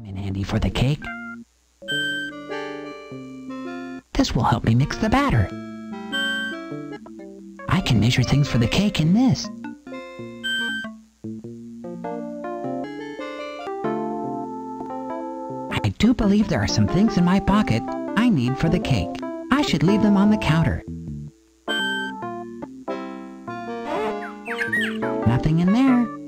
come in handy for the cake. This will help me mix the batter. I can measure things for the cake in this. I do believe there are some things in my pocket I need for the cake. I should leave them on the counter. Nothing in there.